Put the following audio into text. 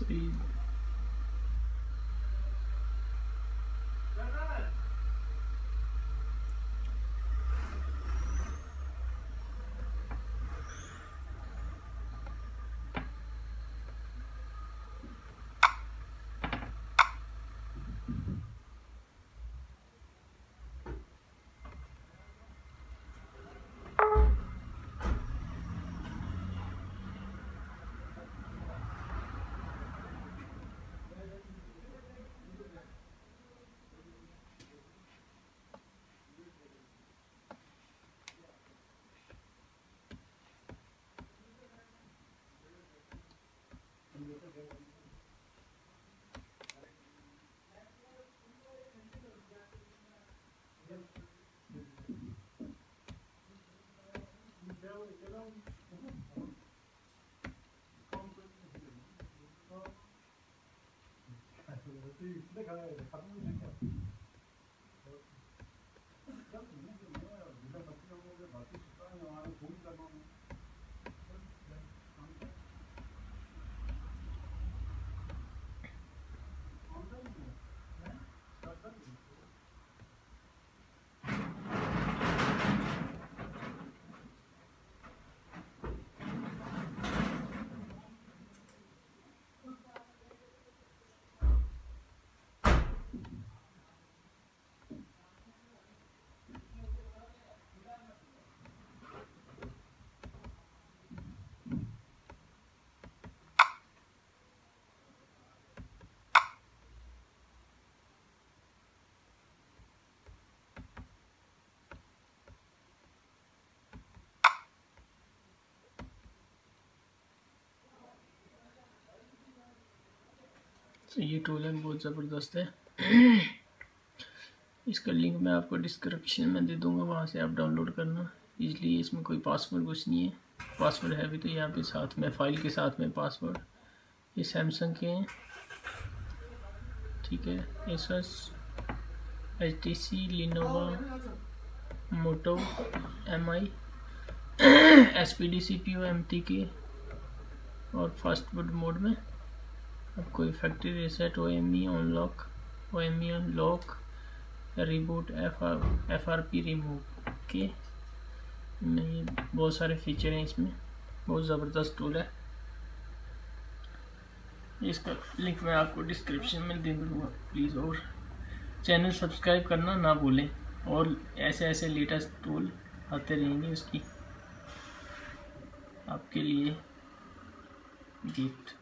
Isso aí. तो ये tool है बहुत ज़बरदस्त है। इसका लिंक मैं आपको डिस्क्रिप्शन में दे दूँगा, वहाँ से आप डाउनलोड करना। इसलिए इसमें कोई पासवर्ड कुछ नहीं है। पासवर्ड है भी तो यहाँ पे साथ में फ़ाइल के साथ में पासवर्ड ये सैमसंग के हैं। ठीक है। Asus H T C Lenovo Moto M I S P D C P O M T के और फास्ट फ़ूड मोड में। आपको factory reset O M E unlock O M E unlock reboot F R F R P remove okay ये बहुत सारे feature हैं इसमें। बहुत ज़बरदस्त टूल है। इसका लिंक मैं आपको डिस्क्रिप्शन में दे दूँगा प्लीज़ और। चैनल सब्सक्राइब करना ना भूलें। और ऐसे ऐसे लेटेस्ट टूल आते रहेंगे उसकी आपके लिए गिफ्ट